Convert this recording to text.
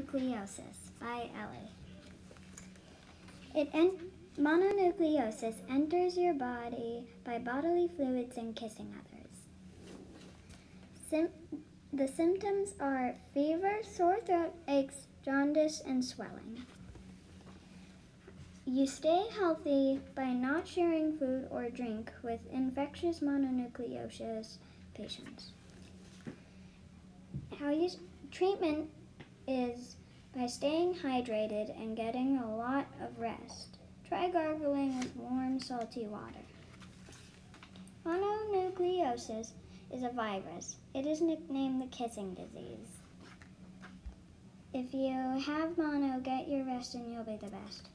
Mononucleosis by Ellie. It en- mononucleosis enters your body by bodily fluids and kissing others. The symptoms are fever, sore throat, aches, jaundice, and swelling. You stay healthy by not sharing food or drink with infectious mononucleosis patients. How you treatment is by staying hydrated and getting a lot of rest. Try gargling with warm, salty water. Mononucleosis is a virus. It is nicknamed the kissing disease. If you have mono, get your rest and you'll be the best.